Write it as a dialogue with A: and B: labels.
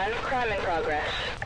A: 1, crime in progress.